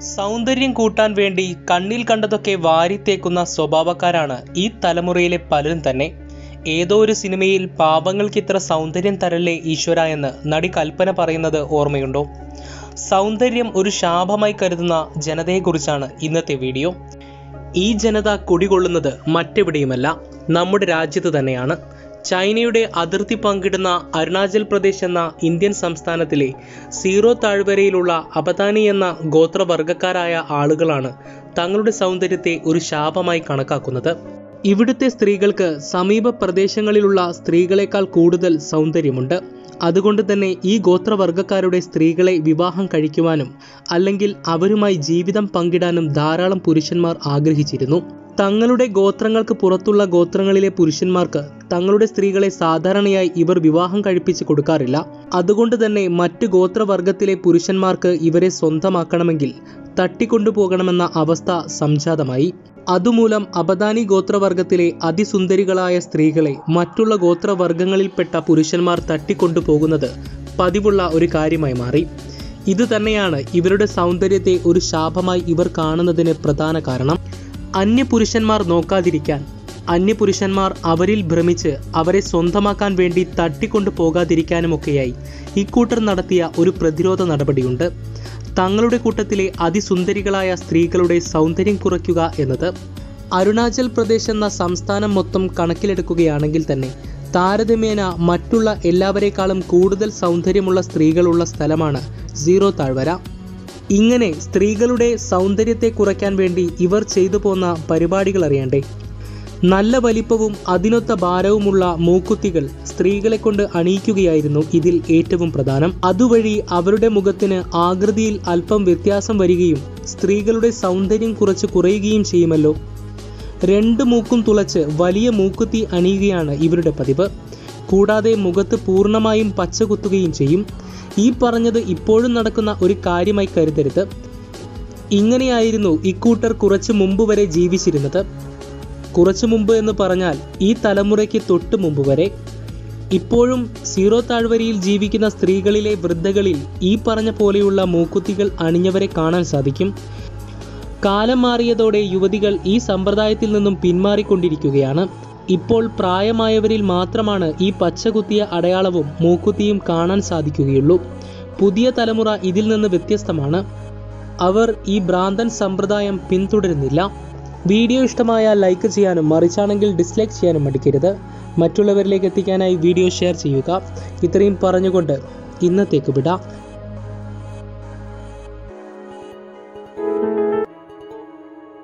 സൗന്ദര്യം കൂട്ടാൻ വേണ്ടി കണ്ണിൽ കണ്ടതൊക്കെ വാരിത്തേക്കുന്ന സ്വഭാവക്കാരാണ് ഈ തലമുറയിലെ പലരും തന്നെ. ഏതോ ഒരു സിനിമയിൽ പാപങ്ങൾക്ക് ഇത്ര സൗന്ദര്യം തരല്ലേ ഈശ്വര എന്ന് നടി കൽപ്പന പറയുന്നത് ഓർമ്മയുണ്ടോ? സൗന്ദര്യം ഒരു ശാപമായി കരുതുന്ന ജനതയെക്കുറിച്ചാണ് ഇന്നത്തെ വീഡിയോ. ഈ ജനത കുടികൊള്ളുന്നത് മറ്റെവിടെയുമല്ല നമ്മുടെ രാജ്യത്ത് തന്നെയാണ്. ചൈനയുടെ അതിർത്തി പങ്കിടുന്ന അരുണാചൽ പ്രദേശ് എന്ന ഇന്ത്യൻ സംസ്ഥാനത്തിലെ സീറോ താഴ്വരയിലുള്ള അബദാനി എന്ന ഗോത്രവർഗക്കാരായ ആളുകളാണ് തങ്ങളുടെ സൗന്ദര്യത്തെ ഒരു ശാപമായി കണക്കാക്കുന്നത്. ഇവിടുത്തെ സ്ത്രീകൾക്ക് സമീപ പ്രദേശങ്ങളിലുള്ള സ്ത്രീകളെക്കാൾ കൂടുതൽ സൗന്ദര്യമുണ്ട്. അതുകൊണ്ട് തന്നെ ഈ ഗോത്രവർഗക്കാരുടെ സ്ത്രീകളെ വിവാഹം കഴിക്കുവാനും അല്ലെങ്കിൽ അവരുമായി ജീവിതം പങ്കിടാനും ധാരാളം പുരുഷന്മാർ ആഗ്രഹിച്ചിരുന്നു. തങ്ങളുടെ ഗോത്രങ്ങൾക്ക് പുറത്തുള്ള ഗോത്രങ്ങളിലെ പുരുഷന്മാർക്ക് തങ്ങളുടെ സ്ത്രീകളെ സാധാരണയായി ഇവർ വിവാഹം കഴിപ്പിച്ച് കൊടുക്കാറില്ല. അതുകൊണ്ട് തന്നെ മറ്റ് ഗോത്രവർഗത്തിലെ പുരുഷന്മാർക്ക് ഇവരെ സ്വന്തമാക്കണമെങ്കിൽ തട്ടിക്കൊണ്ടുപോകണമെന്ന അവസ്ഥ സംജാതമായി. അതുമൂലം അബദാനി ഗോത്രവർഗത്തിലെ അതിസുന്ദരികളായ സ്ത്രീകളെ മറ്റുള്ള ഗോത്രവർഗങ്ങളിൽപ്പെട്ട പുരുഷന്മാർ തട്ടിക്കൊണ്ടുപോകുന്നത് പതിവുള്ള ഒരു കാര്യമായി മാറി. ഇത് തന്നെയാണ് ഇവരുടെ സൗന്ദര്യത്തെ ഒരു ശാപമായി ഇവർ കാണുന്നതിന് പ്രധാന കാരണം. അന്യപുരുഷന്മാർ നോക്കാതിരിക്കാൻ. അന്യപുരുഷന്മാർ അവരിൽ ഭ്രമിച്ച് അവരെ സ്വന്തമാക്കാൻ വേണ്ടി തട്ടിക്കൊണ്ടു പോകാതിരിക്കാനുമൊക്കെയായി ഇക്കൂട്ടർ നടത്തിയ ഒരു പ്രതിരോധ നടപടിയുണ്ട്. തങ്ങളുടെ കൂട്ടത്തിലെ അതിസുന്ദരികളായ സ്ത്രീകളുടെ സൗന്ദര്യം കുറയ്ക്കുക എന്നത് അരുണാചൽ പ്രദേശ് എന്ന സംസ്ഥാനം മൊത്തം കണക്കിലെടുക്കുകയാണെങ്കിൽ തന്നെ താരതമ്യേന മറ്റുള്ള എല്ലാവരെക്കാളും കൂടുതൽ സൗന്ദര്യമുള്ള സ്ത്രീകളുള്ള സ്ഥലമാണ് സീറോ താഴ്വര. ഇങ്ങനെ സ്ത്രീകളുടെ സൗന്ദര്യത്തെ കുറയ്ക്കാൻ വേണ്ടി ഇവർ ചെയ്തു പോന്ന പരിപാടികൾ അറിയണ്ടേ? നല്ല വലിപ്പവും അതിനൊത്ത ഭാരവുമുള്ള മൂക്കുത്തികൾ സ്ത്രീകളെ കൊണ്ട് അണിയിക്കുകയായിരുന്നു ഇതിൽ ഏറ്റവും പ്രധാനം. അതുവഴി അവരുടെ മുഖത്തിന് ആകൃതിയിൽ അല്പം വ്യത്യാസം വരികയും സ്ത്രീകളുടെ സൗന്ദര്യം കുറച്ച് കുറയുകയും ചെയ്യുമല്ലോ. രണ്ട് മൂക്കും തുളച്ച് വലിയ മൂക്കുത്തി അണിയുകയാണ് ഇവരുടെ പതിവ്. കൂടാതെ മുഖത്ത് പൂർണമായും പച്ച കുത്തുകയും ചെയ്യും. ഈ പറഞ്ഞത് ഇപ്പോഴും നടക്കുന്ന ഒരു കാര്യമായി കരുതരുത്. ഇങ്ങനെയായിരുന്നു ഇക്കൂട്ടർ കുറച്ചു മുമ്പ് വരെ ജീവിച്ചിരുന്നത്. കുറച്ചു മുമ്പ് എന്ന് പറഞ്ഞാൽ ഈ തലമുറയ്ക്ക് തൊട്ട് മുമ്പ് വരെ. ഇപ്പോഴും സീറോ താഴ്വരയിൽ ജീവിക്കുന്ന സ്ത്രീകളിലെ വൃദ്ധകളിൽ ഈ പറഞ്ഞ പോലെയുള്ള മൂക്കുത്തികൾ അണിഞ്ഞവരെ കാണാൻ സാധിക്കും. കാലം മാറിയതോടെ യുവതികൾ ഈ സമ്പ്രദായത്തിൽ നിന്നും പിന്മാറിക്കൊണ്ടിരിക്കുകയാണ്. ഇപ്പോൾ പ്രായമായവരിൽ മാത്രമാണ് ഈ പച്ചകുത്തിയ അടയാളവും മൂക്കുത്തിയും കാണാൻ സാധിക്കുകയുള്ളൂ. പുതിയ തലമുറ ഇതിൽ നിന്ന് വ്യത്യസ്തമാണ്. അവർ ഈ ഭ്രാന്തൻ സമ്പ്രദായം പിന്തുടരുന്നില്ല. വീഡിയോ ഇഷ്ടമായാൽ ലൈക്ക് ചെയ്യാനും മറിച്ചാണെങ്കിൽ ഡിസ്ലൈക്ക് ചെയ്യാനും മടിക്കരുത്. മറ്റുള്ളവരിലേക്ക് എത്തിക്കാനായി വീഡിയോ ഷെയർ ചെയ്യുക. ഇത്രയും പറഞ്ഞുകൊണ്ട് ഇന്നത്തേക്ക് വിടാം.